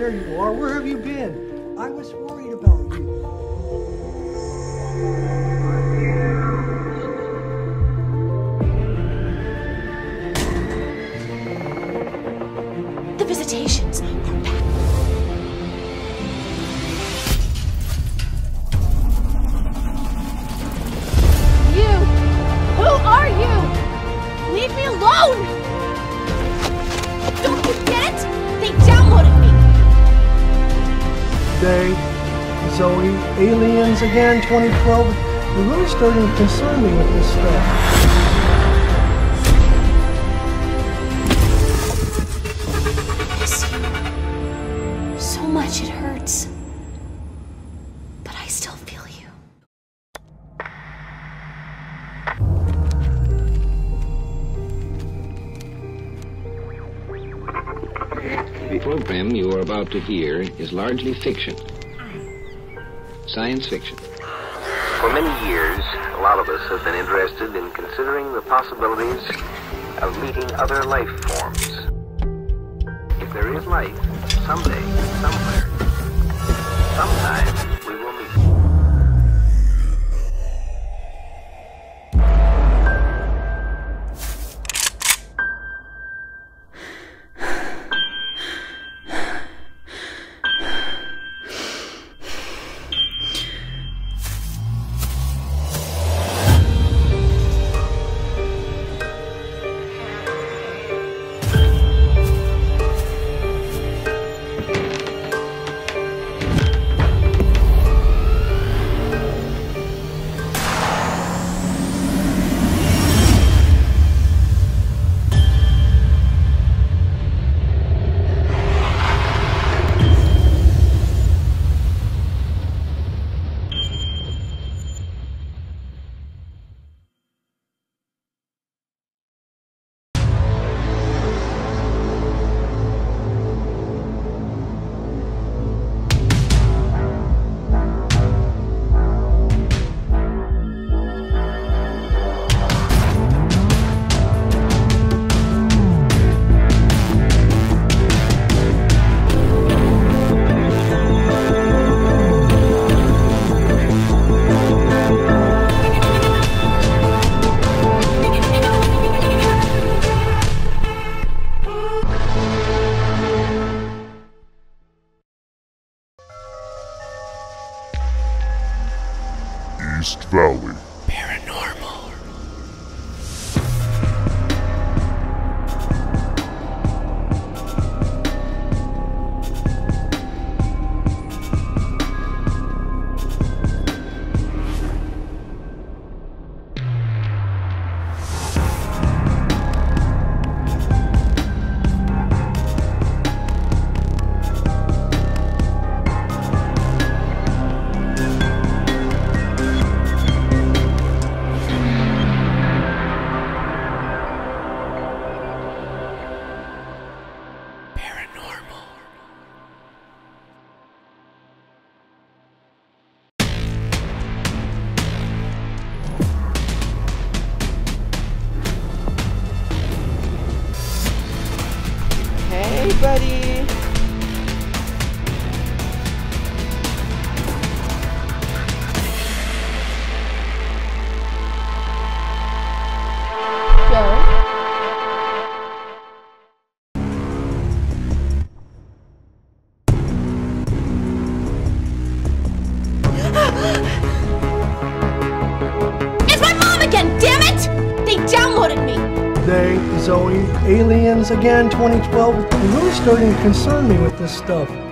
there you are. Where have you been? I was worried about you. The visitations They, Zoe, aliens again, 2012. You're really starting to concern me with this stuff. So much it hurts. But I still feel you. The program you are about to hear is largely fiction. Science fiction. For many years, a lot of us have been interested in considering the possibilities of meeting other life forms. If there is life, someday, somewhere, sometime, East Valley. Hey, Zoe, aliens again, 2012. You're really starting to concern me with this stuff.